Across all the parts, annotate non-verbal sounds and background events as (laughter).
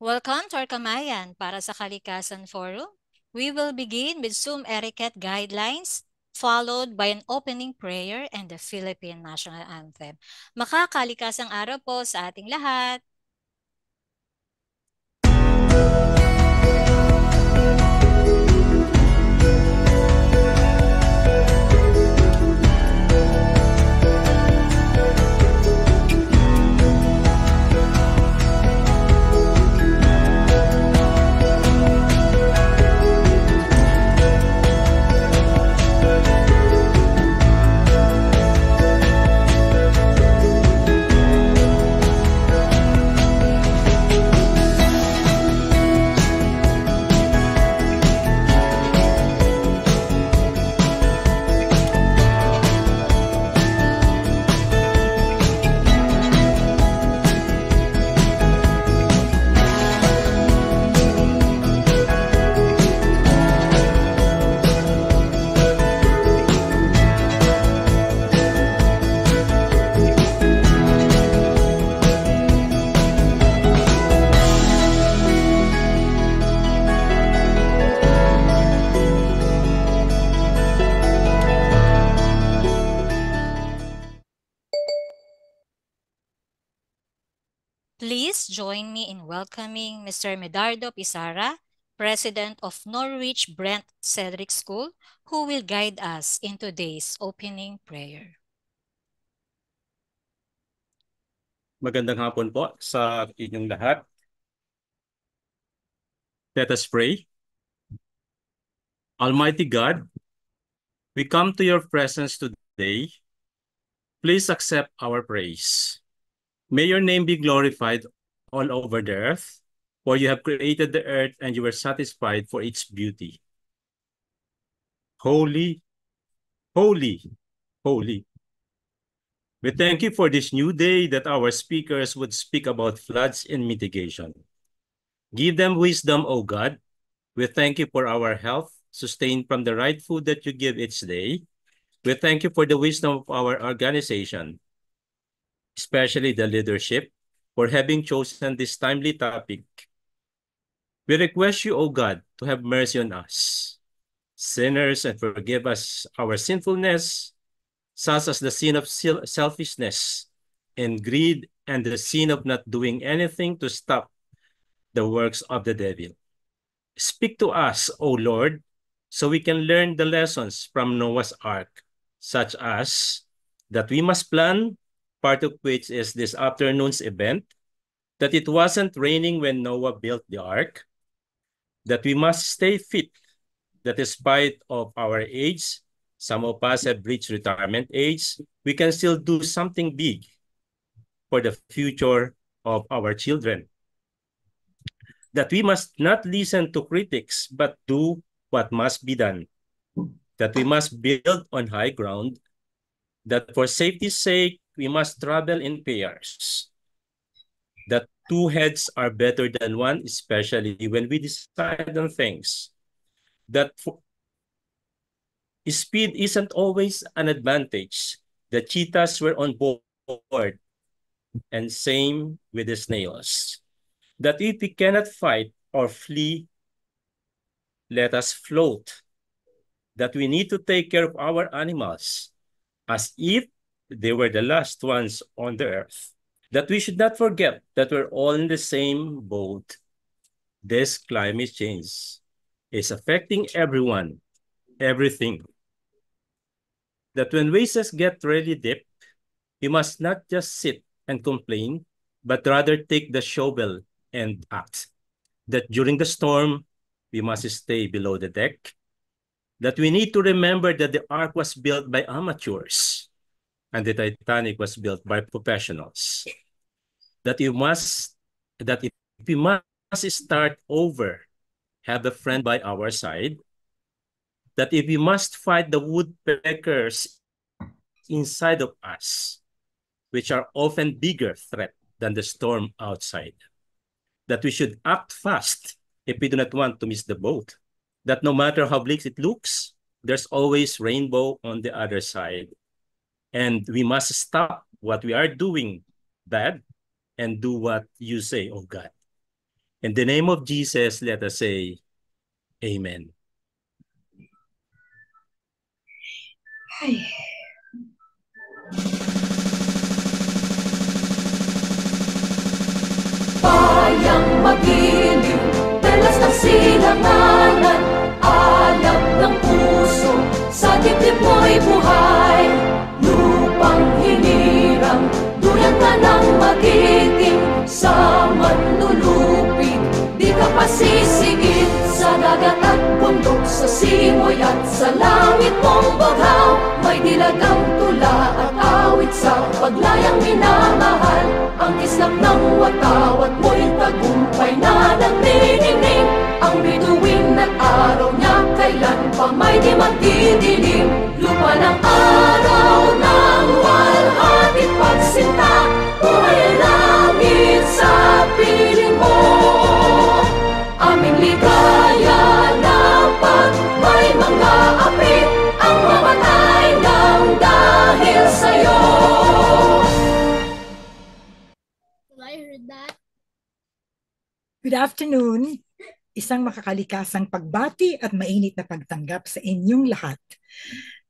Welcome to our Kamayan para sa Kalikasan Forum. We will begin with Zoom etiquette guidelines followed by an opening prayer and the Philippine National Anthem. Makakalikasang araw po sa ating lahat. Please join me in welcoming Mr. Medardo Pizarra, President of Norwich Brent Cedric School, who will guide us in today's opening prayer. Magandang hapon po sa inyong lahat. Let us pray. Almighty God, we come to your presence today. Please accept our praise. May your name be glorified all over the earth, for you have created the earth and you were satisfied for its beauty. Holy, holy, holy. We thank you for this new day that our speakers would speak about floods and mitigation. Give them wisdom, O God. We thank you for our health, sustained from the right food that you give each day. We thank you for the wisdom of our organization, especially the leadership, for having chosen this timely topic. We request you, O God, to have mercy on us, sinners, and forgive us our sinfulness, such as the sin of selfishness and greed and the sin of not doing anything to stop the works of the devil. Speak to us, O Lord, so we can learn the lessons from Noah's Ark, such as that we must plan part of which is this afternoon's event, that it wasn't raining when Noah built the ark, that we must stay fit, that despite of our age, some of us have reached retirement age, we can still do something big for the future of our children. That we must not listen to critics, but do what must be done. That we must build on high ground. That for safety's sake, we must travel in pairs. That two heads are better than one, especially when we decide on things. That speed isn't always an advantage. The cheetahs were on board. And same with the snails. That if we cannot fight or flee, let us float. That we need to take care of our animals as if they were the last ones on the earth. That we should not forget that we're all in the same boat. This climate change is affecting everyone, everything. That when wastes get really deep, we must not just sit and complain, but rather take the shovel and act. That during the storm, we must stay below the deck. That we need to remember that the ark was built by amateurs and the Titanic was built by professionals. That you must, that if we must start over, have a friend by our side, that if we must fight the woodpeckers inside of us, which are often bigger threat than the storm outside, that we should act fast if we do not want to miss the boat, that no matter how bleak it looks, there's always rainbow on the other side and we must stop what we are doing bad and do what you say, oh God. In the name of Jesus, let us say, Amen. Ay. Bayang magiliw, dalas ng silanganan Alab ng puso, sa dibdib mo'y buhay duyan ka ng magiting Sa manlulupig, di ka pasisigit Sa dagat at bundok, sa simoy at sa langit mong baghaw. May dilagang tula at awit sa paglayang minamahal. Ang islap ng watawat mo'y tagumpay na nagniningning Ang bituin at araw niya kailan pa may di magdidilim Lupa ng araw ng walhatit pagsinta Buhay langit sa piling mo Aming ligaya na pag mga api Ang mamatay ng dahil sa'yo I heard that. Good afternoon. Isang makakalikasang pagbati at mainit na pagtanggap sa inyong lahat.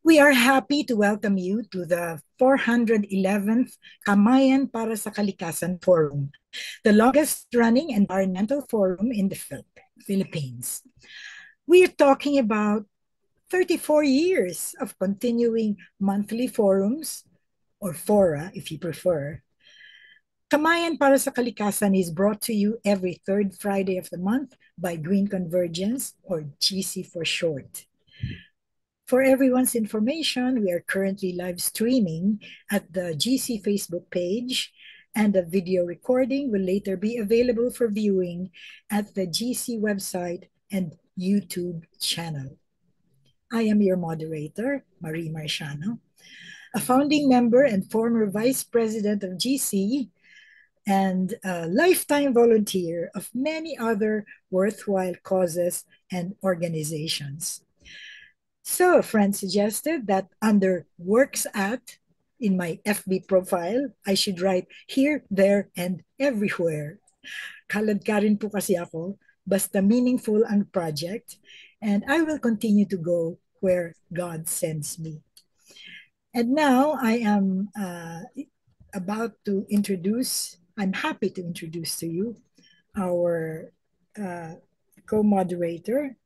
We are happy to welcome you to the 411th Kamayan para sa Kalikasan Forum, the longest running environmental forum in the Philippines. We are talking about 34 years of continuing monthly forums, or fora if you prefer, Kamayan para sa Kalikasan is brought to you every third Friday of the month by Green Convergence, or GC for short. For everyone's information, we are currently live streaming at the GC Facebook page, and the video recording will later be available for viewing at the GC website and YouTube channel. I am your moderator, Marie Marciano, a founding member and former vice president of GC and a lifetime volunteer of many other worthwhile causes and organizations. So, a friend suggested that under Works At in my FB profile, I should write here, there, and everywhere. Kalad ka rin po kasi ako, basta meaningful ang project, and I will continue to go where God sends me. And now I am uh, about to introduce I'm happy to introduce to you our uh, co-moderator.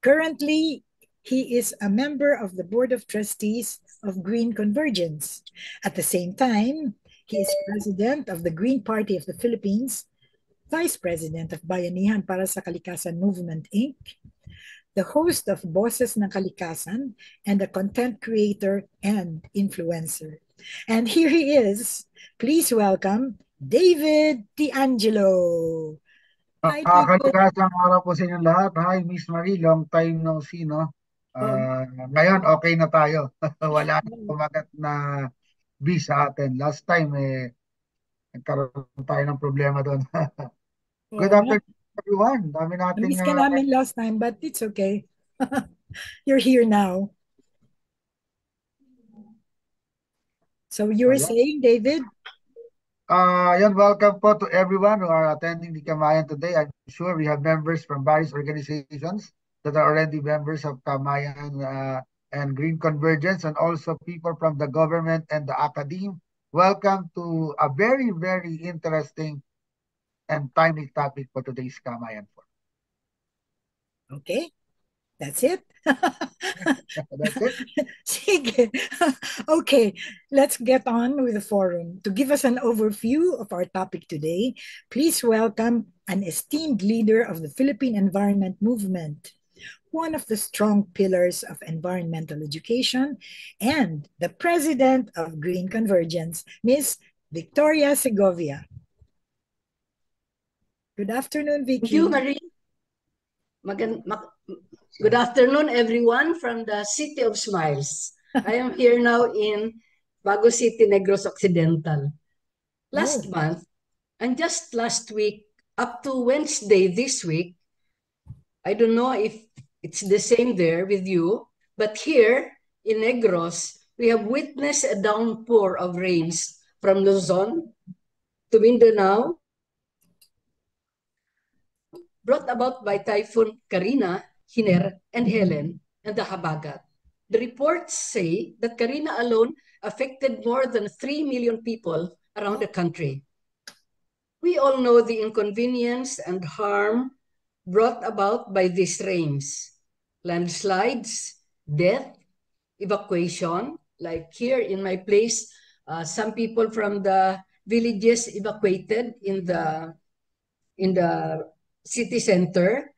Currently, he is a member of the Board of Trustees of Green Convergence. At the same time, he is president of the Green Party of the Philippines, vice president of Bayanihan para sa Kalikasan Movement, Inc., the host of Boses ng Kalikasan, and a content creator and influencer. And here he is. Please welcome David D'Angelo. Hi, David. Nakakaligasang araw po sa inyong lahat. Hi, Miss Marie. Long time no see, no? Ah, ngayon, okay na tayo. (laughs) Wala na kumagat na B sa atin. Last time, eh, nagkaroon tayo ng problema doon. (laughs) Good Oo. afternoon, everyone. Dami nating Namiss ka ah, namin last time, but it's okay. (laughs) You're here now. So you were Wala. saying, David? Uh, yan, welcome po to everyone who are attending the Kamayan today. I'm sure we have members from various organizations that are already members of Kamayan uh, and Green Convergence and also people from the government and the academe. Welcome to a very, very interesting and timely topic for today's Kamayan Forum. Okay, that's it. That's it. (laughs) Sige. Okay, let's get on with the forum. To give us an overview of our topic today, please welcome an esteemed leader of the Philippine Environment Movement, one of the strong pillars of environmental education, and the president of Green Convergence, Miss Victoria Segovia. Good afternoon, Vicky. Thank you, Marie. Magan mag- Good afternoon, everyone from the City of Smiles. I am here now in Bago City, Negros Occidental. Last Oh. month, and just last week, up to Wednesday this week, I don't know if it's the same there with you, but here in Negros, we have witnessed a downpour of rains from Luzon to Mindanao brought about by Typhoon Carina, Gener, and Helen, and the Habagat. The reports say that Carina alone affected more than 3 million people around the country. We all know the inconvenience and harm brought about by these rains. Landslides, death, evacuation, like here in my place, uh, some people from the villages evacuated in the in the city center.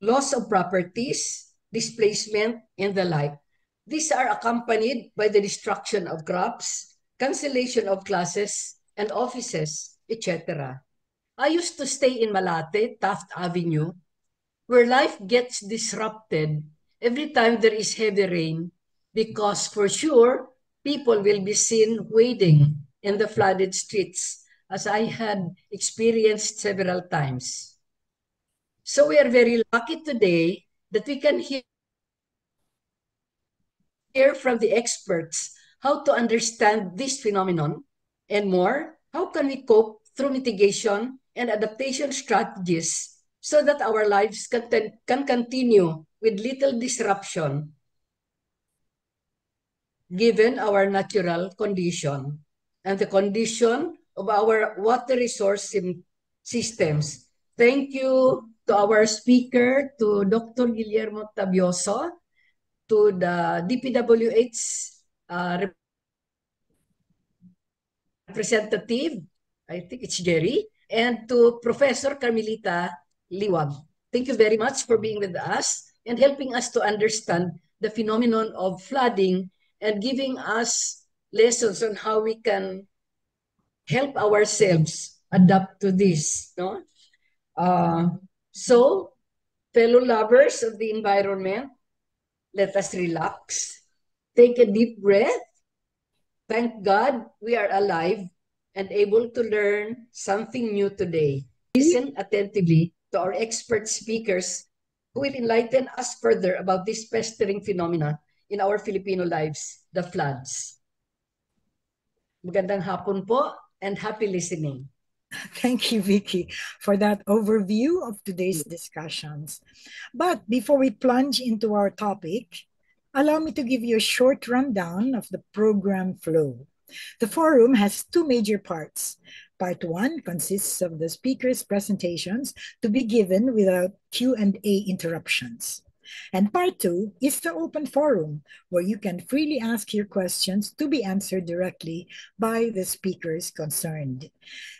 Loss of properties, displacement, and the like. These are accompanied by the destruction of crops, cancellation of classes and offices, etc. I used to stay in Malate, Taft Avenue, where life gets disrupted every time there is heavy rain because for sure people will be seen wading in the flooded streets as I had experienced several times. So we are very lucky today that we can hear, hear from the experts how to understand this phenomenon and more, how can we cope through mitigation and adaptation strategies so that our lives can, can continue with little disruption given our natural condition and the condition of our water resource systems. Thank you to our speaker, to Dr. Guillermo Tabioso, to the DPWH uh, representative, I think it's Jerry, and to Professor Carmelita Liwag. Thank you very much for being with us and helping us to understand the phenomenon of flooding and giving us lessons on how we can help ourselves adapt to this. No? Uh, so, fellow lovers of the environment, let us relax, take a deep breath. Thank God we are alive and able to learn something new today. Listen attentively to our expert speakers who will enlighten us further about this pestering phenomena in our Filipino lives, the floods. Magandang hapon po and happy listening. (laughs) Thank you, Vicky, for that overview of today's discussions. But before we plunge into our topic, allow me to give you a short rundown of the program flow. The forum has two major parts. Part one consists of the speakers' presentations to be given without Q&A interruptions. And part two is the open forum where you can freely ask your questions to be answered directly by the speakers concerned.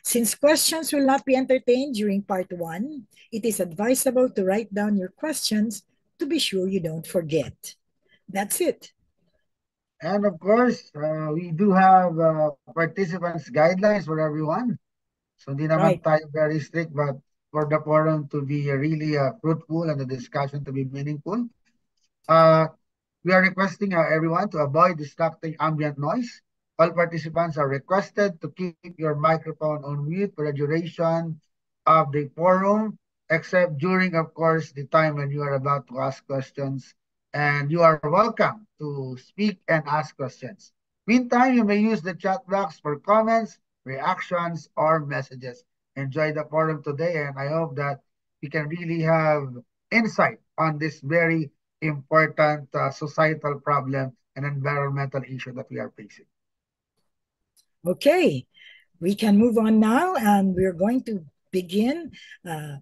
Since questions will not be entertained during part one, it is advisable to write down your questions to be sure you don't forget. That's it. And of course, uh, we do have uh, participants guidelines for everyone. So hindi naman right. tayo very strict, but for the forum to be really uh, fruitful and the discussion to be meaningful. Uh, we are requesting uh, everyone to avoid distracting ambient noise. All participants are requested to keep your microphone on mute for the duration of the forum, except during, of course, the time when you are about to ask questions. And you are welcome to speak and ask questions. Meantime, you may use the chat box for comments, reactions, or messages enjoy the forum today, and I hope that we can really have insight on this very important uh, societal problem and environmental issue that we are facing. Okay, we can move on now, and we're going to begin uh,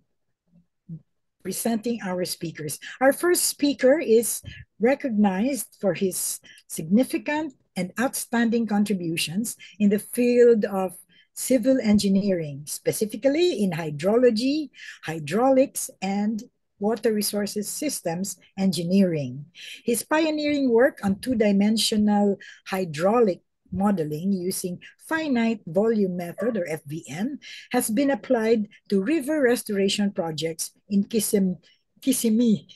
presenting our speakers. Our first speaker is recognized for his significant and outstanding contributions in the field of civil engineering, specifically in hydrology, hydraulics, and water resources systems engineering. His pioneering work on two-dimensional hydraulic modeling using finite volume method or FVM has been applied to river restoration projects in Kissimmee. Kissimmee.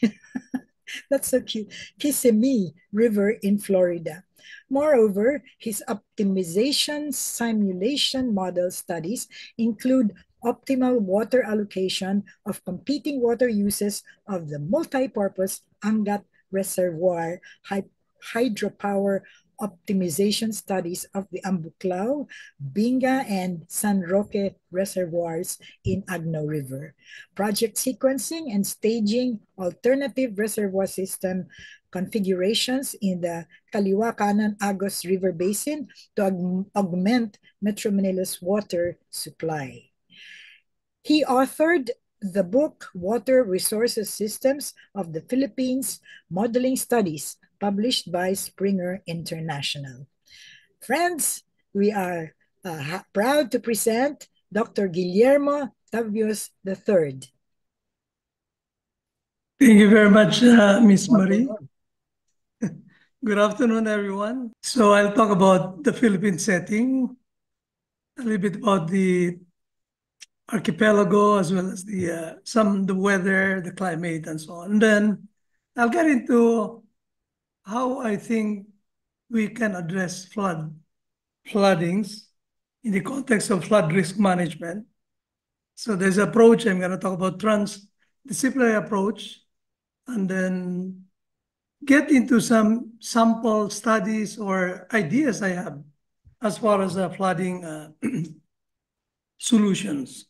(laughs) That's so cute. Kissimmee River in Florida. Moreover, his optimization simulation model studies include optimal water allocation of competing water uses of the multi-purpose Angat Reservoir hydropower optimization studies of the Ambuclao, Binga, and San Roque reservoirs in Agno River, project sequencing and staging alternative reservoir system configurations in the Kaliwa Kanan Agos River Basin to aug augment Metro Manila's water supply. He authored the book Water Resources Systems of the Philippines Modeling Studies, published by Springer International. Friends, we are uh, proud to present Dr. Guillermo Tabios III. Thank you very much, uh, Miss Marie. Good afternoon, everyone. So I'll talk about the Philippine setting, a little bit about the archipelago, as well as the uh, some the weather, the climate, and so on. And then I'll get into how I think we can address flood floodings in the context of flood risk management. So there's an approach, I'm going to talk about transdisciplinary approach, and then get into some sample studies or ideas I have as far as uh, flooding uh, (clears throat) solutions.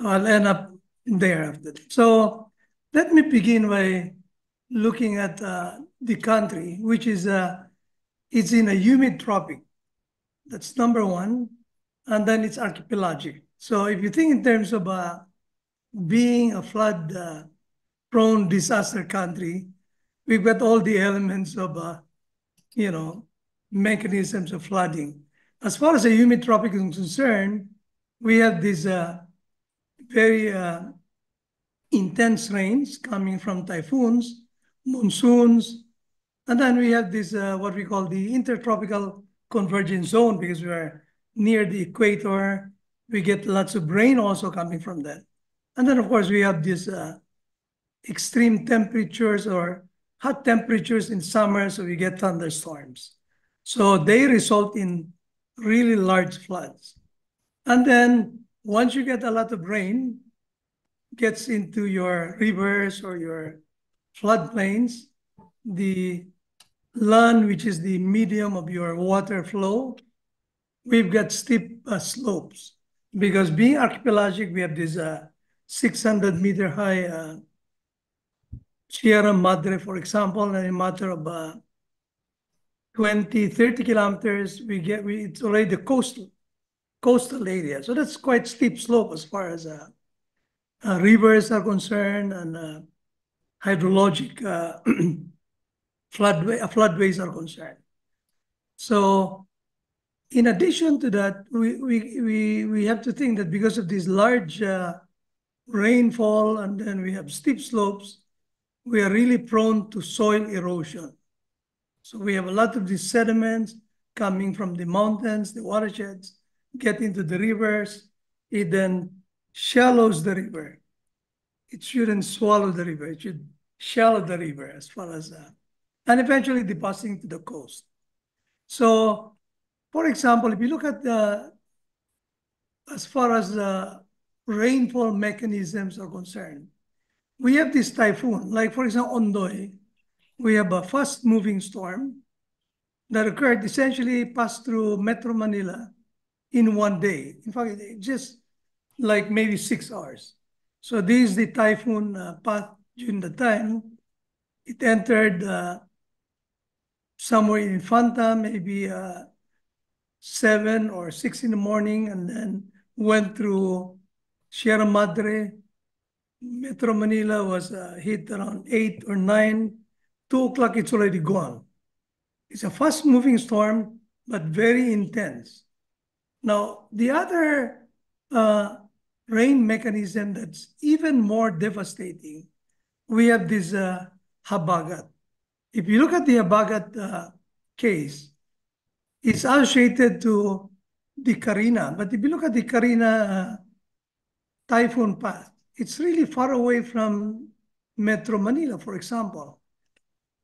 I'll end up there after that. So let me begin by looking at uh, the country, which is uh, it's in a humid tropic. That's number one. And then it's archipelagic. So if you think in terms of uh, being a flood uh, prone disaster country, we've got all the elements of, uh, you know, mechanisms of flooding. As far as the humid tropic is concerned, we have these uh, very uh, intense rains coming from typhoons, monsoons, and then we have this, uh, what we call the intertropical convergence zone because we are near the equator. We get lots of rain also coming from that. And then, of course, we have these uh, extreme temperatures or hot temperatures in summer, so we get thunderstorms. So they result in really large floods. And then once you get a lot of rain, gets into your rivers or your floodplains, the land, which is the medium of your water flow, we've got steep uh, slopes. Because being archipelagic, we have this uh, 600 meter high uh, Sierra Madre, for example, and in a matter of uh, 20, 30 kilometers, we get we, it's already the coastal coastal area. So that's quite steep slope as far as uh, uh, rivers are concerned and uh, hydrologic uh, (clears throat) floodway, uh, floodways are concerned. So in addition to that, we, we, we, we have to think that because of this large uh, rainfall and then we have steep slopes, we are really prone to soil erosion. So we have a lot of these sediments coming from the mountains, the watersheds, get into the rivers. It then shallows the river. It shouldn't swallow the river. It should shallow the river as far as, that. and eventually depositing to the coast. So, for example, if you look at the, as far as the rainfall mechanisms are concerned, we have this typhoon, like for example, Ondoy, we have a fast moving storm that occurred essentially passed through Metro Manila in one day. In fact, just like maybe six hours. So this is the typhoon uh, path during the time. It entered uh, somewhere in Infanta, maybe uh, seven or six in the morning, and then went through Sierra Madre, Metro Manila was uh, hit around 8 or 9. 2 o'clock, it's already gone. It's a fast-moving storm, but very intense. Now, the other uh, rain mechanism that's even more devastating, we have this uh, Habagat. If you look at the Habagat uh, case, it's associated to the Carina. But if you look at the Carina uh, typhoon path, it's really far away from Metro Manila, for example.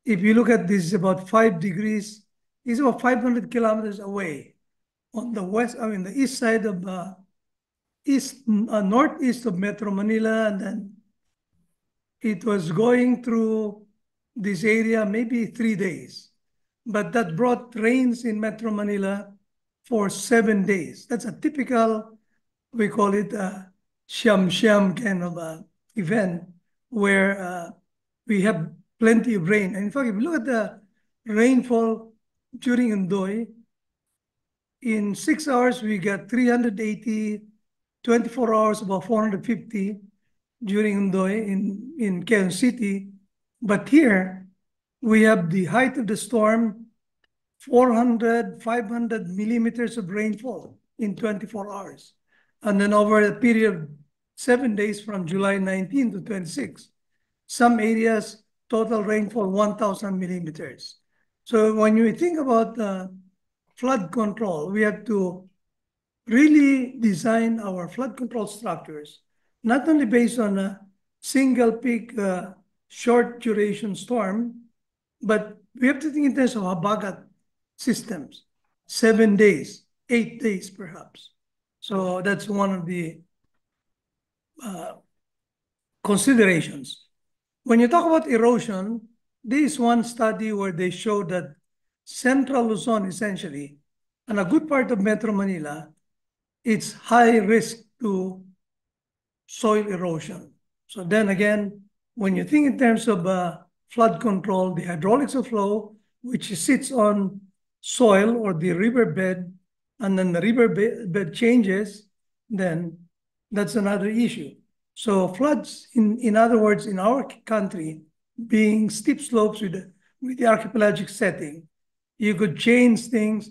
If you look at this, about five degrees, it's about 500 kilometers away on the west, I mean, the east side of, uh, east, uh, northeast of Metro Manila, and then it was going through this area maybe three days. but that brought rains in Metro Manila for seven days. That's a typical, we call it a sham sham kind of a event where uh, we have plenty of rain. And in fact, if you look at the rainfall during Ondoy, in six hours, we got 380, 24 hours, about 450 during Ondoy in, in Quezon City. But here, we have the height of the storm, 400, 500 millimeters of rainfall in 24 hours. And then over a period seven days from July 19 to 26, some areas total rainfall 1,000 millimeters. So when you think about uh, flood control, we have to really design our flood control structures, not only based on a single peak uh, short duration storm, but we have to think in terms of habagat systems, seven days, eight days perhaps. So that's one of the uh, considerations. When you talk about erosion, there is one study where they showed that central Luzon essentially, and a good part of Metro Manila, it's high risk to soil erosion. So then again, when you think in terms of uh, flood control, the hydraulics of flow, which sits on soil or the riverbed, and then the riverbed changes, then that's another issue. So floods, in, in other words, in our country, being steep slopes with the, with the archipelagic setting, you could change things.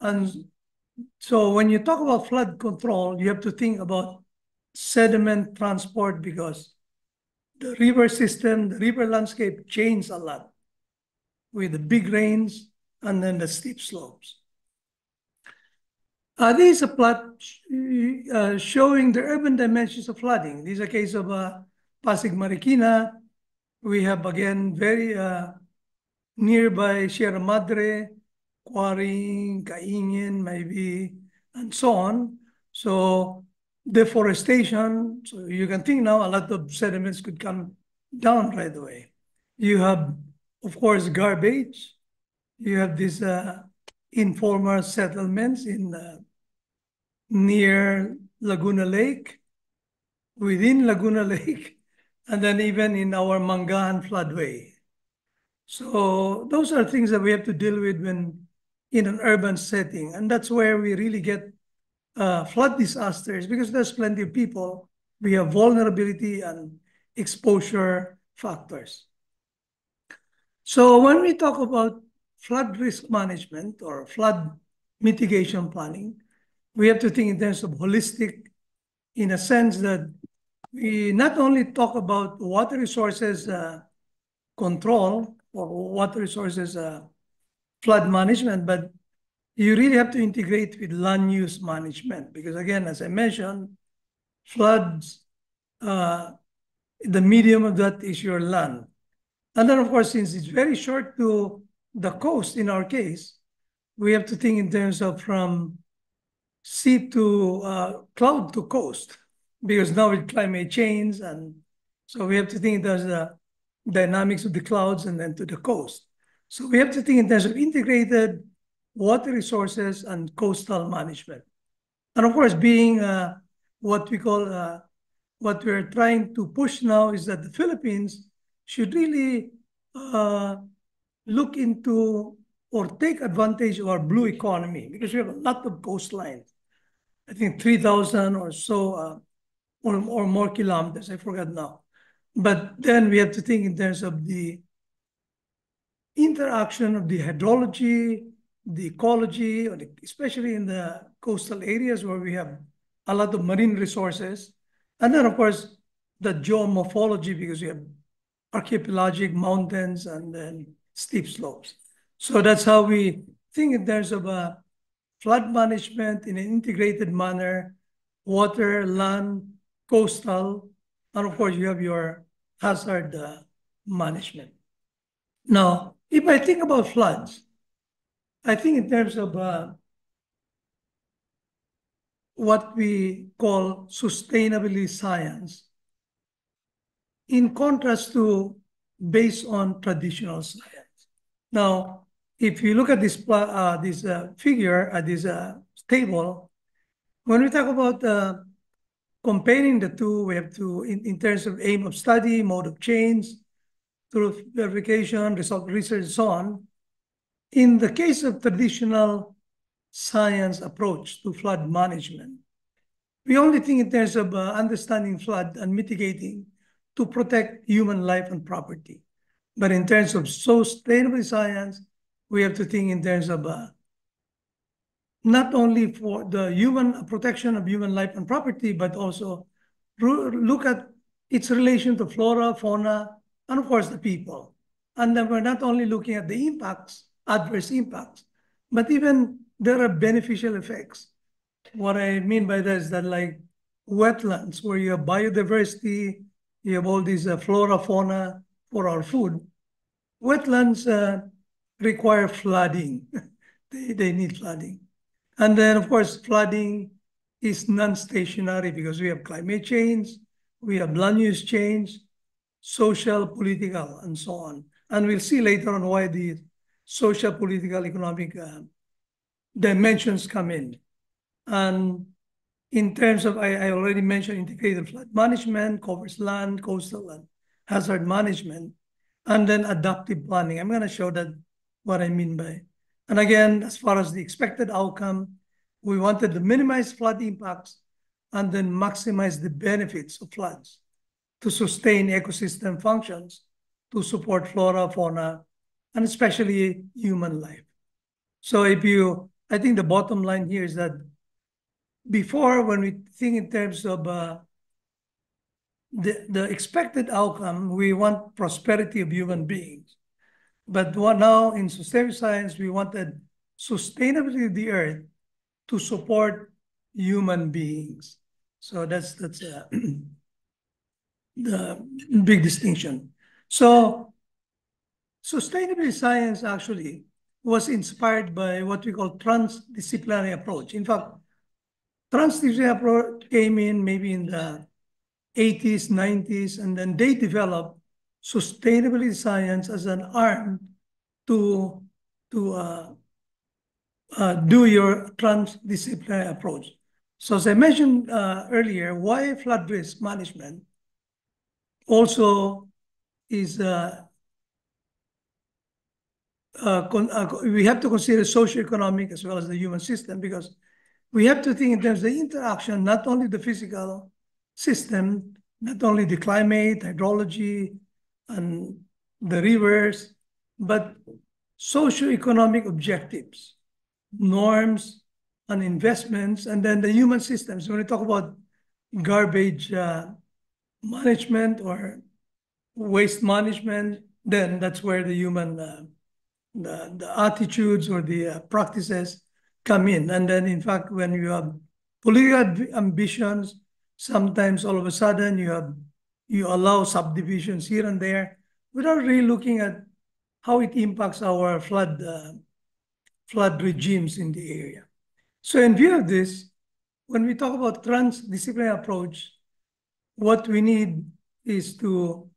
And so when you talk about flood control, you have to think about sediment transport because the river system, the river landscape changed a lot with the big rains and then the steep slopes. Uh, this is a plot uh, showing the urban dimensions of flooding. This is a case of uh, Pasig Marikina. We have again very uh, nearby Sierra Madre, Quarry, Caingin, maybe, and so on. So deforestation, so you can think now a lot of sediments could come down right away. You have, of course, garbage. You have these uh, informal settlements in uh, near Laguna Lake, within Laguna (laughs) Lake, and then even in our Mangahan floodway. So those are things that we have to deal with when in an urban setting. And that's where we really get uh, flood disasters because there's plenty of people. We have vulnerability and exposure factors. So when we talk about flood risk management or flood mitigation planning, we have to think in terms of holistic, in a sense that we not only talk about water resources uh, control or water resources uh, flood management, but you really have to integrate with land use management because again, as I mentioned, floods, uh, the medium of that is your land. And then of course, since it's very short to the coast in our case, we have to think in terms of from sea to uh, cloud to coast because now with climate change and so we have to think of the dynamics of the clouds and then to the coast. So we have to think in terms of integrated water resources and coastal management. And of course, being uh, what we call, uh, what we're trying to push now is that the Philippines should really uh, look into or take advantage of our blue economy because we have a lot of coastlines. I think 3,000 or so, uh, or, or more kilometers, I forgot now. But then we have to think in terms of the interaction of the hydrology, the ecology, especially in the coastal areas where we have a lot of marine resources. And then, of course, the geomorphology, because we have archipelagic mountains and then steep slopes. So that's how we think in terms of a flood management in an integrated manner, water, land, coastal, and of course you have your hazard uh, management. Now, if I think about floods, I think in terms of uh, what we call sustainability science, in contrast to based on traditional science. Now, if you look at this uh, this uh, figure at this uh, table, when we talk about uh, comparing the two, we have to, in, in terms of aim of study, mode of change, truth verification, result research, so on. In the case of traditional science approach to flood management, we only think in terms of uh, understanding flood and mitigating to protect human life and property. But in terms of sustainable science, we have to think in terms of uh, not only for the human protection of human life and property, but also look at its relation to flora, fauna, and of course the people. And then we're not only looking at the impacts, adverse impacts, but even there are beneficial effects. What I mean by that is that like wetlands, where you have biodiversity, you have all these uh, flora, fauna for our food. Wetlands uh, require flooding. (laughs) they, they need flooding. And then, of course, flooding is non-stationary because we have climate change, we have land use change, social, political, and so on. And we'll see later on why the social, political, economic uh, dimensions come in. And in terms of, I, I already mentioned integrated flood management, covers land, coastal, and hazard management, and then adaptive planning. I'm going to show that what I mean by and again, as far as the expected outcome, we wanted to minimize flood impacts and then maximize the benefits of floods to sustain ecosystem functions, to support flora, fauna, and especially human life. So if you, I think the bottom line here is that before when we think in terms of uh, the, the expected outcome, we want prosperity of human beings. But now in sustainable science, we wanted sustainability of the earth to support human beings. So that's that's uh, (clears throat) the big distinction. So sustainability science actually was inspired by what we call transdisciplinary approach. In fact, transdisciplinary approach came in maybe in the 80s, 90s, and then they developed sustainability science as an arm to, to uh, uh, do your transdisciplinary approach. So as I mentioned uh, earlier, why flood risk management also is uh, uh, uh, we have to consider socioeconomic as well as the human system because we have to think in terms of the interaction, not only the physical system, not only the climate, hydrology, and the rivers, but socio-economic objectives, norms, and investments, and then the human systems. When we talk about garbage uh, management or waste management, then that's where the human, uh, the, the attitudes or the uh, practices come in. And then, in fact, when you have political ambitions, sometimes all of a sudden you have you allow subdivisions here and there without really looking at how it impacts our flood uh, flood regimes in the area. So in view of this, when we talk about transdisciplinary approach, what we need is to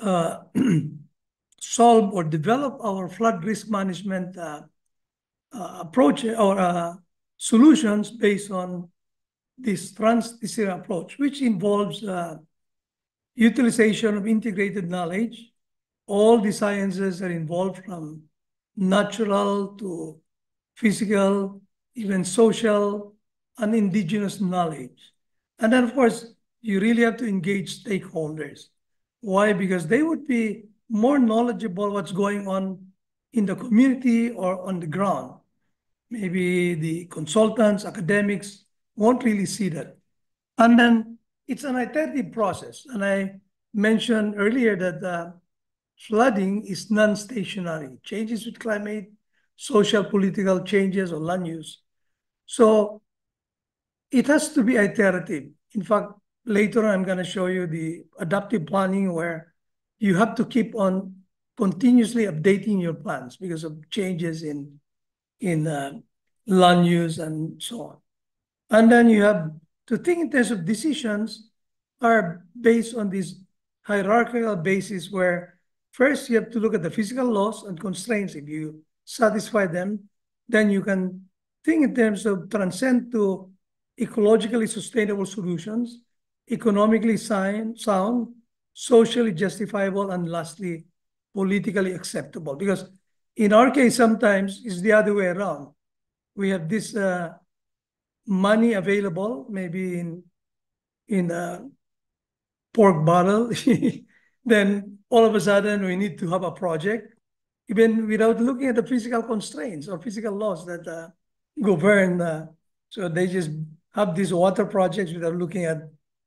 uh, (clears throat) solve or develop our flood risk management uh, uh, approach or uh, solutions based on this transdisciplinary approach, which involves uh, utilization of integrated knowledge. All the sciences are involved from natural to physical, even social and indigenous knowledge. And then, of course, you really have to engage stakeholders. Why? Because they would be more knowledgeable what's going on in the community or on the ground. Maybe the consultants, academics, won't really see that. And then it's an iterative process. And I mentioned earlier that uh, flooding is non-stationary, changes with climate, social, political changes or land use. So it has to be iterative. In fact, later I'm going to show you the adaptive planning where you have to keep on continuously updating your plans because of changes in, in uh, land use and so on. And then you have to think in terms of decisions are based on this hierarchical basis where first you have to look at the physical laws and constraints. If you satisfy them, then you can think in terms of transcend to ecologically sustainable solutions, economically sound, sound, socially justifiable, and lastly, politically acceptable. Because in our case, sometimes it's the other way around. We have this uh, money available, maybe in in a pork bottle, (laughs) then all of a sudden we need to have a project, even without looking at the physical constraints or physical laws that uh, govern. Uh, so they just have these water projects without looking at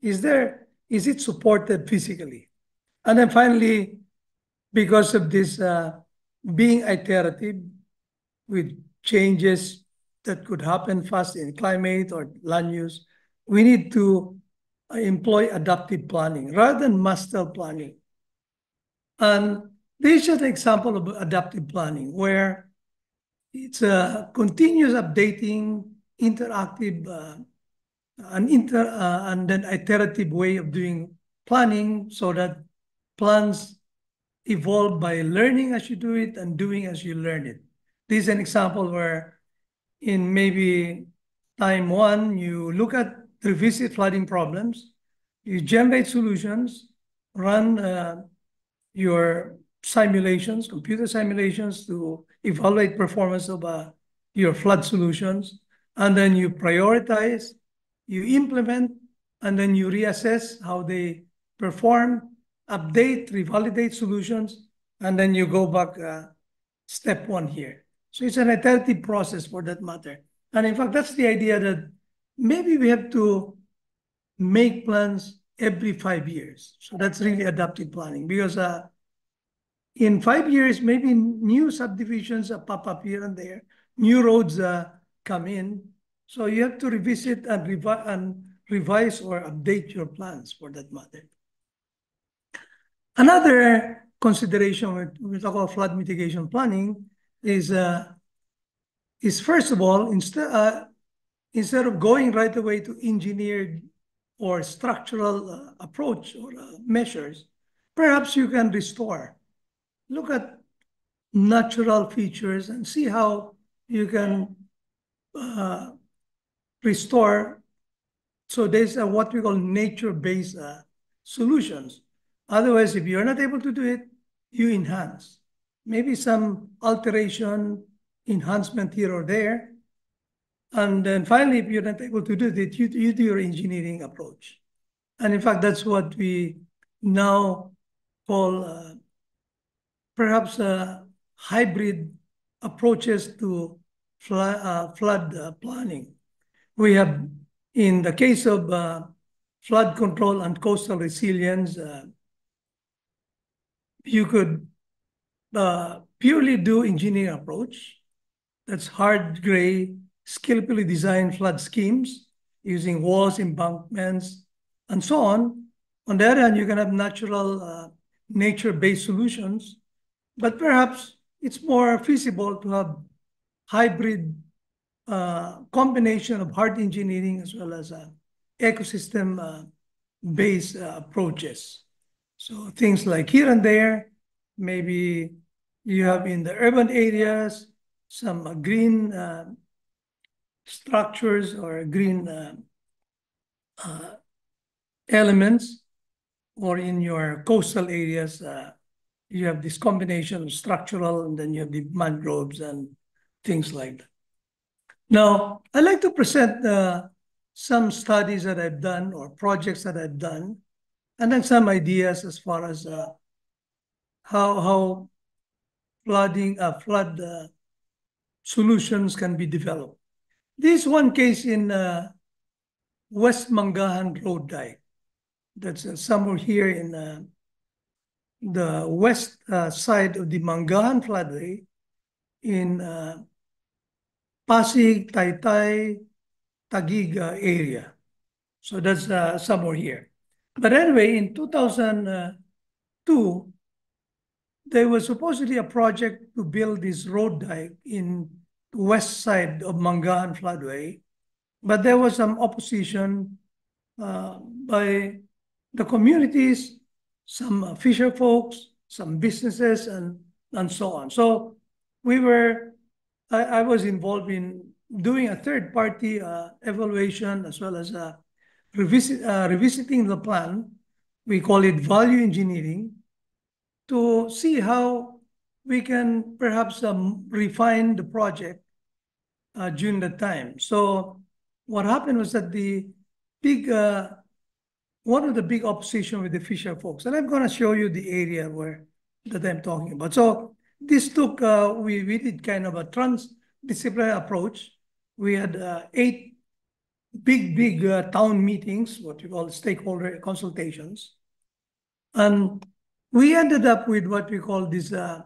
is there is it supported physically, and then finally, because of this uh, being iterative with changes that could happen fast in climate or land use, we need to employ adaptive planning rather than master planning. And this is an example of adaptive planning where it's a continuous updating, interactive, uh, an inter uh, and then iterative way of doing planning so that plans evolve by learning as you do it and doing as you learn it. This is an example where in maybe time one, you look at revisit flooding problems, you generate solutions, run uh, your simulations, computer simulations to evaluate performance of uh, your flood solutions, and then you prioritize, you implement, and then you reassess how they perform, update, revalidate solutions, and then you go back uh, step one here. So it's an iterative process for that matter. And in fact, that's the idea that maybe we have to make plans every five years. So that's really adaptive planning because uh, in five years, maybe new subdivisions uh, pop up here and there, new roads uh, come in. So you have to revisit and, revi and revise or update your plans for that matter. Another consideration when we talk about flood mitigation planning is uh, is first of all instead uh, instead of going right away to engineered or structural uh, approach or uh, measures, perhaps you can restore. Look at natural features and see how you can uh, restore. So there's a, what we call nature-based uh, solutions. Otherwise, if you're not able to do it, you enhance. Maybe some alteration, enhancement here or there. And then finally, if you're not able to do it, you, you do your engineering approach. And in fact, that's what we now call uh, perhaps uh, hybrid approaches to flood, uh, flood uh, planning. We have, in the case of uh, flood control and coastal resilience, you could uh, purely do engineering approach. That's hard gray, skillfully designed flood schemes using walls, embankments, and so on. On the other hand, you can have natural, uh, nature-based solutions, but perhaps it's more feasible to have hybrid uh, combination of hard engineering as well as uh, ecosystem-based uh, approaches. So things like here and there, maybe you have in the urban areas, some green uh, structures or green uh, uh, elements, or in your coastal areas, uh, you have this combination of structural, and then you have the mangroves and things like that. Now, I'd like to present uh, some studies that I've done or projects that I've done and then some ideas as far as uh, how how flooding uh, flood uh, solutions can be developed. This one case in uh, West Manggahan Road Dike. That's uh, somewhere here in uh, the west uh, side of the Manggahan floodway in uh, Pasig, Taytay, Tagiga area. So that's uh, somewhere here. But anyway, in 2002, there was supposedly a project to build this road dike in the west side of Manggahan floodway, but there was some opposition uh, by the communities, some fisher folks, some businesses, and, and so on. So we were, I, I was involved in doing a third party uh, evaluation as well as uh, revisit, uh, revisiting the plan. We call it value engineering to see how we can perhaps um, refine the project uh, during that time. So what happened was that the big, uh, one of the big opposition with the Fisher folks, and I'm going to show you the area where that I'm talking about. So this took, uh, we, we did kind of a transdisciplinary approach. We had uh, eight big, big uh, town meetings, what we call stakeholder consultations. And we ended up with what we call this uh,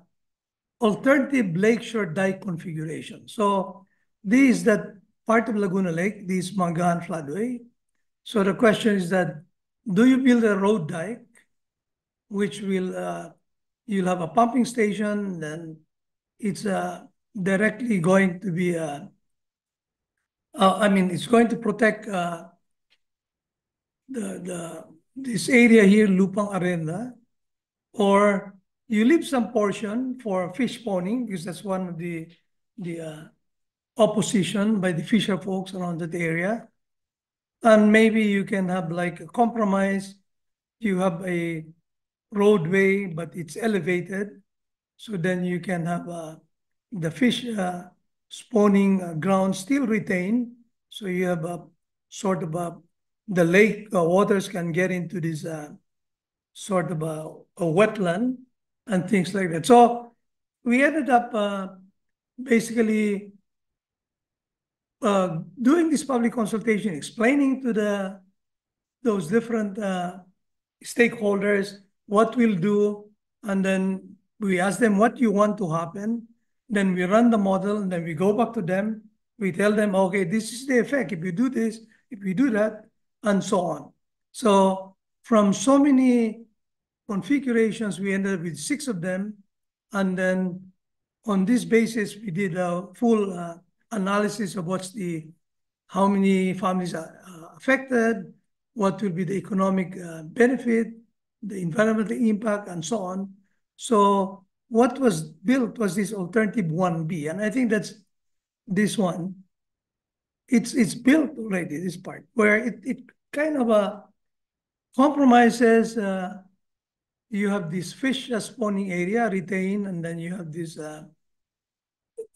alternative lakeshore dike configuration. So this is that part of Laguna Lake, this Manggahan floodway. So the question is that, do you build a road dike, which will, uh, you'll have a pumping station, then it's uh, directly going to be, uh, uh, I mean, it's going to protect uh, the, the, this area here, Lupang Arenda, or you leave some portion for fish spawning, because that's one of the, the uh, opposition by the fisher folks around that area. And maybe you can have like a compromise. You have a roadway, but it's elevated. So then you can have uh, the fish uh, spawning uh, ground still retained. So you have a sort of a, the lake uh, waters can get into this uh, sort of a, a, wetland and things like that. So we ended up uh, basically uh, doing this public consultation, explaining to the those different uh, stakeholders what we'll do, and then we ask them what you want to happen. Then we run the model, and then we go back to them. We tell them, okay, this is the effect if you do this, if we do that, and so on. So from so many configurations, we ended up with six of them, and then on this basis, we did a full uh, analysis of what's the, how many families are uh, affected, what will be the economic uh, benefit, the environmental impact, and so on. So what was built was this alternative 1B, and I think that's this one. It's it's built already, this part, where it, it kind of uh, compromises, uh, you have this fish spawning area retained, and then you have this uh,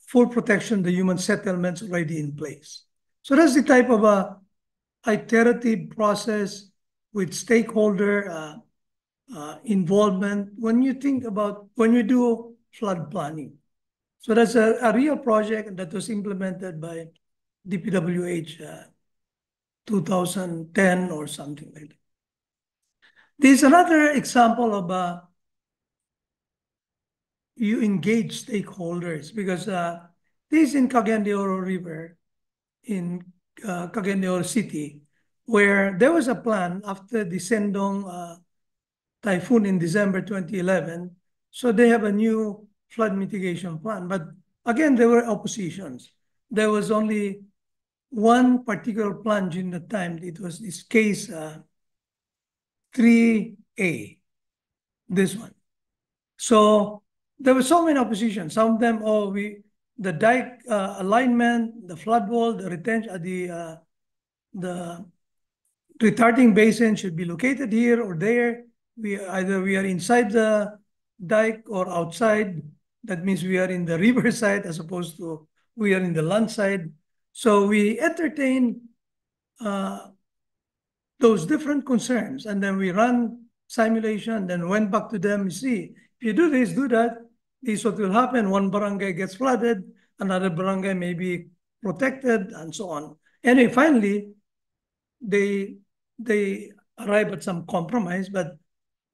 full protection, the human settlements already in place. So that's the type of a iterative process with stakeholder uh, uh, involvement when you think about, when you do flood planning. So that's a, a real project that was implemented by DPWH uh, 2010 or something like that. There's another example of a you engage stakeholders because uh, this in Cagayan de Oro River in uh, Cagayan de Oro City, where there was a plan after the Sendong uh, typhoon in December 2011. So they have a new flood mitigation plan. But again, there were oppositions. There was only one particular plunge in the time. It was this case uh, 3A, this one. So there were so many opposition. Some of them, oh, we the dike uh, alignment, the flood wall, the retention, uh, the uh, the retarding basin should be located here or there. We either we are inside the dike or outside. That means we are in the (laughs) river side as opposed to we are in the land side. So we entertain uh, those different concerns, and then we run simulation, then went back to them. You see, if you do this, do that, this what will happen. One barangay gets flooded, another barangay may be protected, and so on. Anyway, finally, they they arrive at some compromise, but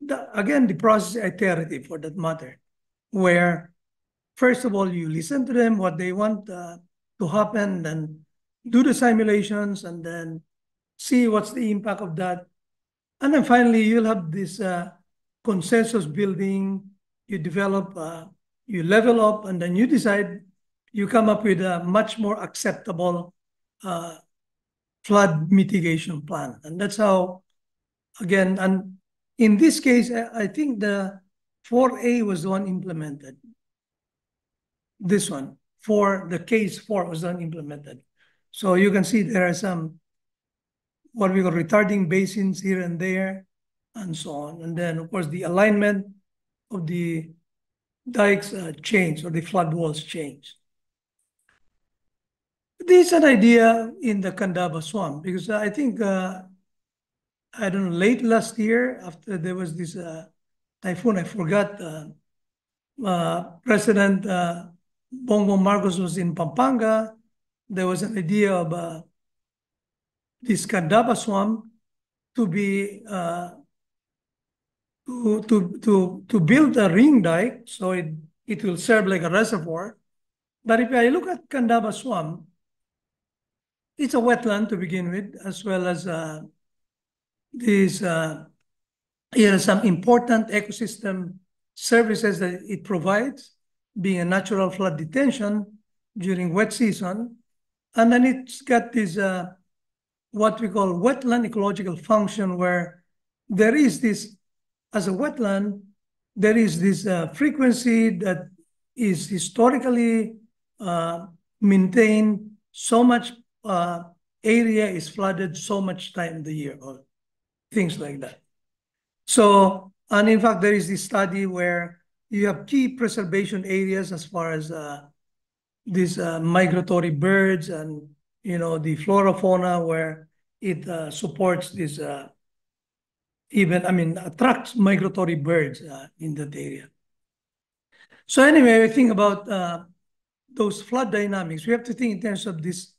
the, again, the process is iterative for that matter, where first of all, you listen to them, what they want uh, to happen, then do the simulations, and then see what's the impact of that. And then finally, you'll have this uh, consensus building, you develop uh, you level up, and then you decide, you come up with a much more acceptable uh, flood mitigation plan. And that's how, again, and in this case, I think the 4A was the one implemented. This one, for the case four was done implemented. So you can see there are some what we call retarding basins here and there, and so on. And then, of course, the alignment of the dikes uh, change or the flood walls change. This is an idea in the Candaba Swamp because I think, uh, I don't know, late last year after there was this uh, typhoon, I forgot, uh, uh, President uh, Bongbong Marcos was in Pampanga. There was an idea of this Candaba Swamp to be uh, to, to, to, to build a ring dike so it, it will serve like a reservoir. But if I look at Candaba Swamp, it's a wetland to begin with, as well as uh, these uh, some important ecosystem services that it provides, being a natural flood detention during wet season. And then it's got this, uh, what we call wetland ecological function, where there is this, as a wetland, there is this uh, frequency that is historically uh, maintained so much uh, area is flooded so much time of the year or things like that. So, and in fact, there is this study where you have key preservation areas as far as uh, these uh, migratory birds and, you know, the flora fauna where it uh, supports this uh, even, I mean, attracts migratory birds uh, in that area. So anyway, I think about uh, those flood dynamics. We have to think in terms of this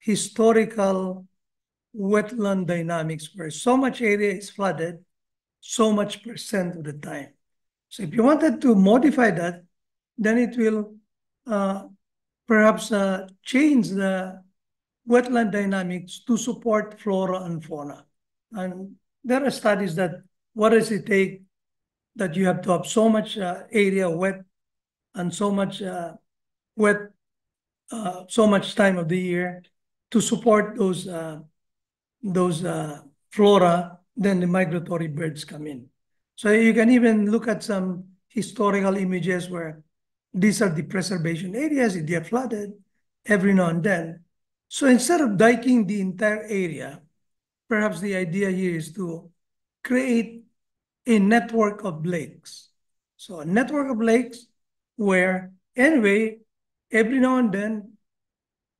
historical wetland dynamics where so much area is flooded so much percent of the time. So if you wanted to modify that, then it will uh, perhaps uh, change the wetland dynamics to support flora and fauna. And there are studies that what does it take that you have to have so much uh, area wet and so much uh, wet, uh, so much time of the year to support those uh, those uh, flora, then the migratory birds come in. So you can even look at some historical images where these are the preservation areas, they are flooded every now and then. So instead of diking the entire area, perhaps the idea here is to create a network of lakes. So a network of lakes where anyway, every now and then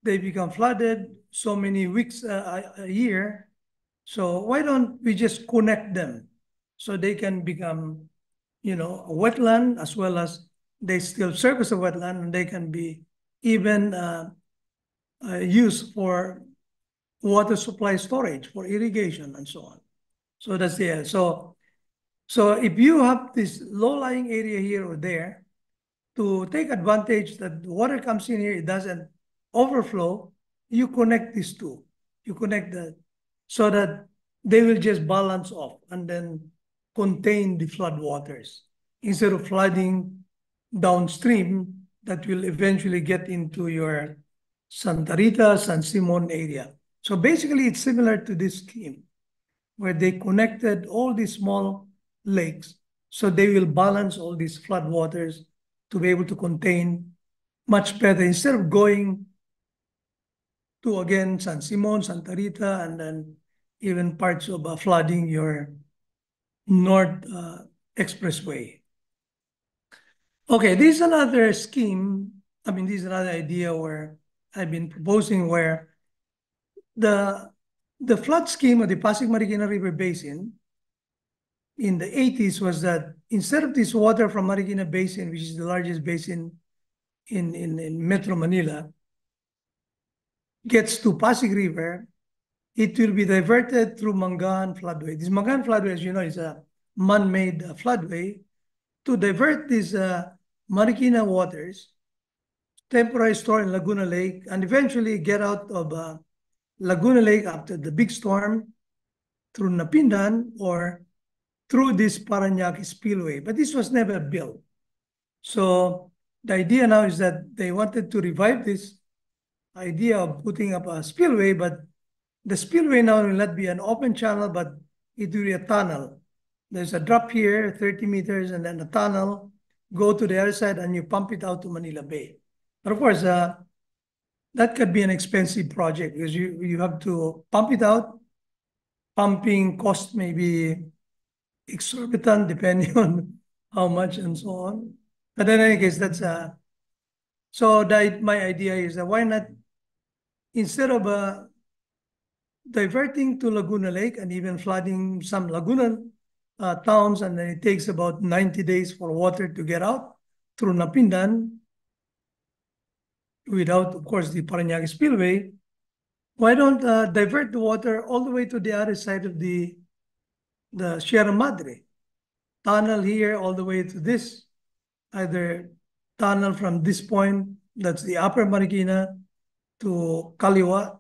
they become flooded, so many weeks uh, a, a year. So why don't we just connect them so they can become, you know, a wetland as well as they still serve as a wetland and they can be even uh, uh, used for water supply storage, for irrigation and so on. So that's the, so, so if you have this low-lying area here or there, to take advantage that water comes in here, it doesn't overflow, you connect these two. You connect that so that they will just balance off and then contain the flood waters instead of flooding downstream that will eventually get into your Santa Rita, San Simon area. So basically it's similar to this scheme where they connected all these small lakes so they will balance all these flood waters to be able to contain much better instead of going to again San Simon, Santa Rita, and then even parts of uh, flooding your North uh, Expressway. Okay, this is another scheme. I mean, this is another idea where I've been proposing where the the flood scheme of the Pasig Marikina River Basin in the 80s was that instead of this water from Marikina Basin, which is the largest basin in, in, in Metro Manila, gets to Pasig River, it will be diverted through Mangan floodway. This Mangan floodway, as you know, is a man-made floodway to divert this uh, Marikina waters, temporary store in Laguna Lake, and eventually get out of uh, Laguna Lake after the big storm through Napindan or through this Parañaque spillway. But this was never built. So the idea now is that they wanted to revive this idea of putting up a spillway, but the spillway now will not be an open channel, but it will be a tunnel There's a drop here, 30 meters, and then a tunnel, go to the other side, and you pump it out to Manila Bay. But of course, uh, that could be an expensive project because you, you have to pump it out. Pumping cost may be exorbitant (laughs) depending on how much and so on. But in any case, that's uh, so that my idea is that why not instead of uh, diverting to Laguna Lake and even flooding some Laguna uh, towns, and then it takes about 90 days for water to get out through Napindan, without, of course, the Parañaque spillway, why don't uh, divert the water all the way to the other side of the, the Sierra Madre? Tunnel here all the way to this, either tunnel from this point, that's the upper Marikina, to Kaliwa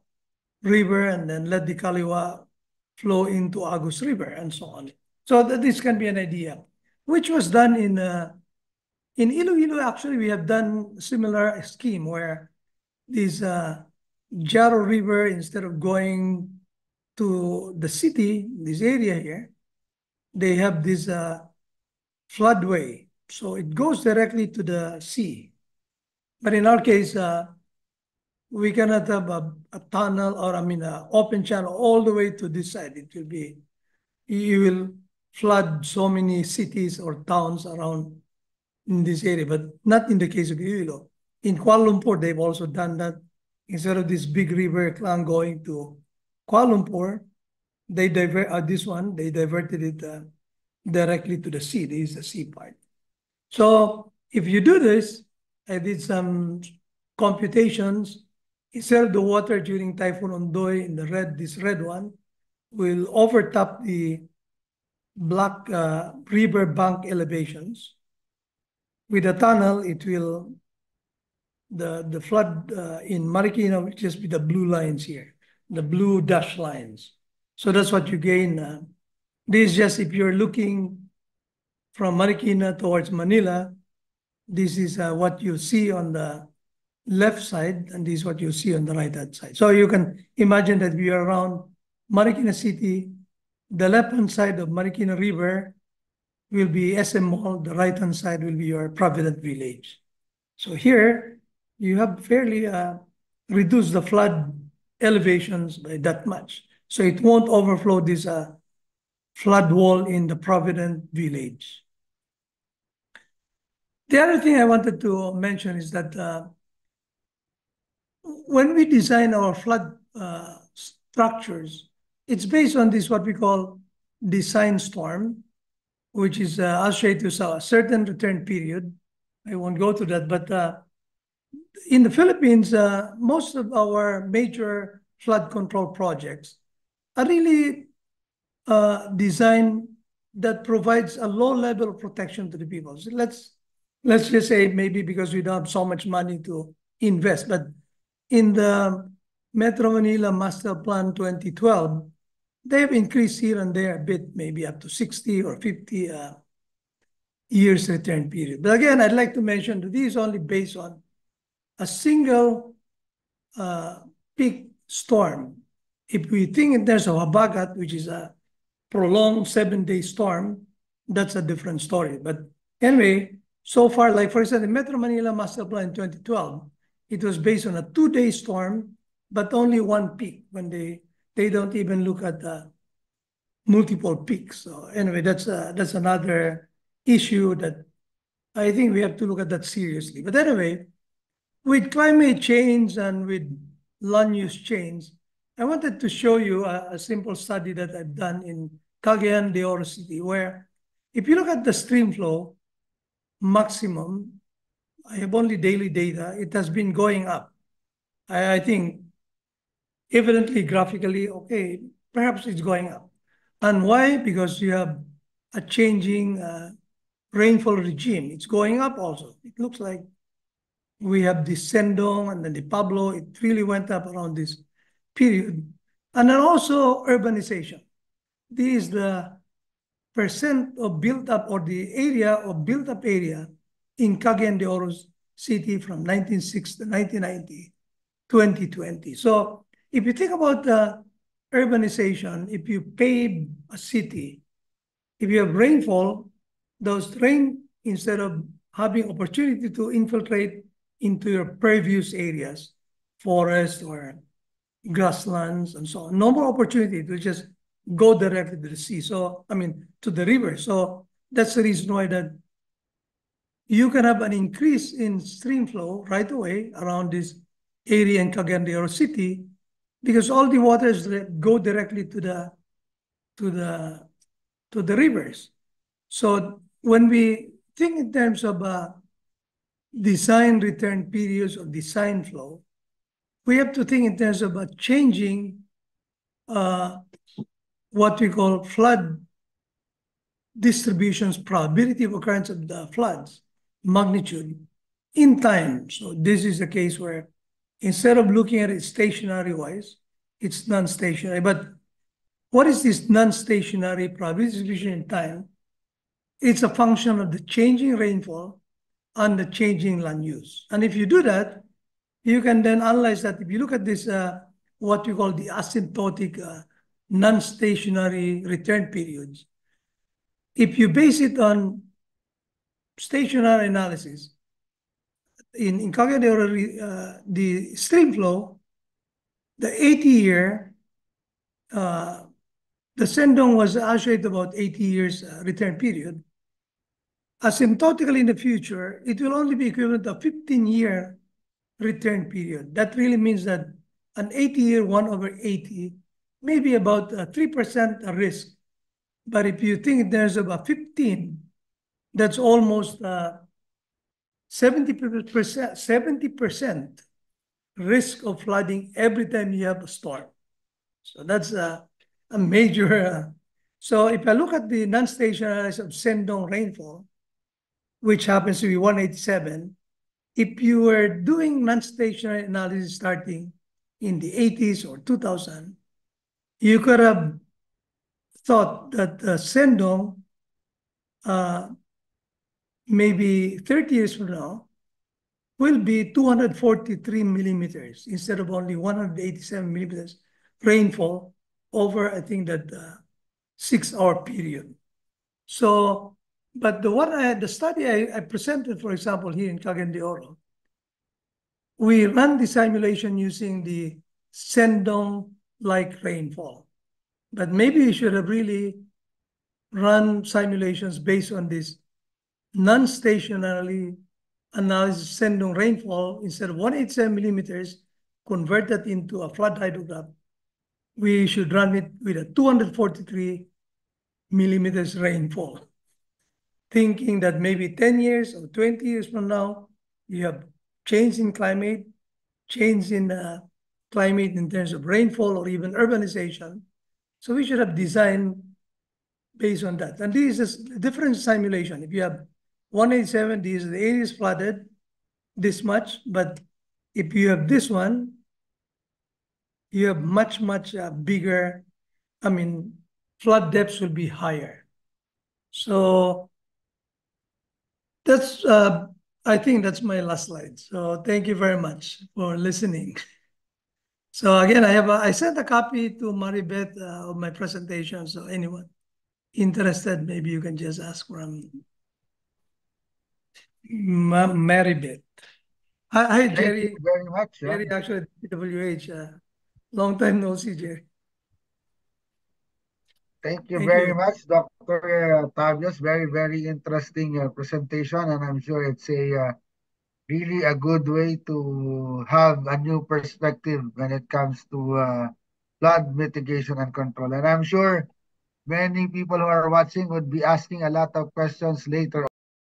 River, and then let the Kaliwa flow into Agos River, and so on. So that this can be an idea, which was done in uh, in Iloilo. Actually, we have done similar scheme where this uh, Jaro River, instead of going to the city, this area here, they have this uh, floodway. So it goes directly to the sea. But in our case, uh, we cannot have a, a tunnel or, I mean, an open channel all the way to this side. It will be, you will flood so many cities or towns around in this area, but not in the case of Iloilo. In Kuala Lumpur, they've also done that. Instead of this big river Klang going to Kuala Lumpur, they divert uh, this one, they diverted it uh, directly to the sea. This is the sea part. So if you do this, I did some computations. Instead of the water during Typhoon Ondoy in the red, this red one, will overtop the black uh, river bank elevations. With a tunnel, it will, the, the flood uh, in Marikina will just be the blue lines here, the blue dash lines. So that's what you gain. Uh, this is just if you're looking from Marikina towards Manila, this is uh, what you see on the left side, and this is what you see on the right hand side. So you can imagine that we are around Marikina City, the left-hand side of Marikina River will be SM Mall, the right-hand side will be your Provident Village. So here, you have fairly uh, reduced the flood elevations by that much. So it won't overflow this uh, flood wall in the Provident Village. The other thing I wanted to mention is that uh, when we design our flood uh, structures, it's based on this, what we call design storm, which is uh, associated to a certain return period. I won't go to that, but uh, in the Philippines, uh, most of our major flood control projects are really uh, designed that provides a low level of protection to the people. So let's let's just say maybe because we don't have so much money to invest, but in the Metro Manila Master Plan 2012, they've increased here and there a bit, maybe up to 60 or 50 uh, years return period. But again, I'd like to mention that this is only based on a single uh, peak storm. If we think in terms of Habagat, which is a prolonged seven-day storm, that's a different story. But anyway, so far, like for example, the Metro Manila Master Plan in 2012, it was based on a two-day storm, but only one peak when they they don't even look at the multiple peaks. So anyway, that's uh, that's another issue that I think we have to look at that seriously. But anyway, with climate change and with land use change, I wanted to show you a, a simple study that I've done in Cagayan de Oro City, where if you look at the stream flow maximum, I have only daily data, it has been going up. I, I think evidently graphically, okay, perhaps it's going up. And why? Because you have a changing uh, rainfall regime. It's going up also. It looks like we have the Sendong and then the Pablo. It really went up around this period. And then also urbanization. This is the percent of built up or the area of built up area in Cagayan de Oro City from 1960 to 1990, 2020. So if you think about the urbanization, if you pave a city if you have rainfall, those rain, instead of having opportunity to infiltrate into your pervious areas, forest or grasslands and so on, no more opportunity to just go directly to the sea. So, I mean, to the river. So that's the reason why that you can have an increase in stream flow right away around this area in Cagayan de Oro City because all the waters go directly to the to the to the rivers. So when we think in terms of uh, design return periods or design flow, we have to think in terms of uh, changing uh, what we call flood distributions, probability of occurrence of the floods, magnitude in time. So this is a case where instead of looking at it stationary wise, it's non-stationary. But what is this non-stationary probability distribution in time? It's a function of the changing rainfall and the changing land use. And if you do that, you can then analyze that. If you look at this, uh, what we call the asymptotic uh, non-stationary return periods, if you base it on stationary analysis, in, in Cagayan de Oro, uh, the stream flow, the 80-year, uh, the Sendong was actually about 80 years uh, return period. Asymptotically in the future, it will only be equivalent to 15-year return period. That really means that an 80-year 1 over 80 may be about 3% uh, risk. But if you think there's about 15, that's almost uh, 70%, 70% risk of flooding every time you have a storm. So that's a, a major. Uh, (laughs) so if I look at the non-stationary analysis of Sendong rainfall, which happens to be 187, if you were doing non-stationary analysis starting in the 80s or 2000, you could have thought that uh, Sendong, uh, maybe 30 years from now, will be 243 millimeters instead of only 187 millimeters rainfall over, I think, that uh, six-hour period. So, but the one I the study I, I presented, for example, here in Cagayan de Oro, we ran the simulation using the Sendong-like rainfall. But maybe we should have really run simulations based on this non-stationary analysis Sendong rainfall instead of 187 millimeters, convert that into a flood hydrograph. We should run it with a 243 millimeters rainfall, thinking that maybe 10 years or 20 years from now, you have change in climate, change in uh, climate in terms of rainfall or even urbanization. So we should have designed based on that. And this is a different simulation. If you have 187, is the area is flooded this much, but if you have this one, you have much, much uh, bigger, I mean, flood depths will be higher. So that's, uh, I think that's my last slide. So thank you very much for listening. (laughs) So again, I have a, I sent a copy to Maribeth uh, of my presentation. So anyone interested, maybe you can just ask from Ma Maribeth. Hi, hi Thank Jerry. you very much. yeah. Jerry, actually, PWH. Uh, long time no see, Jerry. Thank you Thank very you. much, Dr. Tabios. Very, very interesting uh, presentation, and I'm sure it's a uh, really a good way to have a new perspective when it comes to uh, flood mitigation and control. And I'm sure many people who are watching would be asking a lot of questions later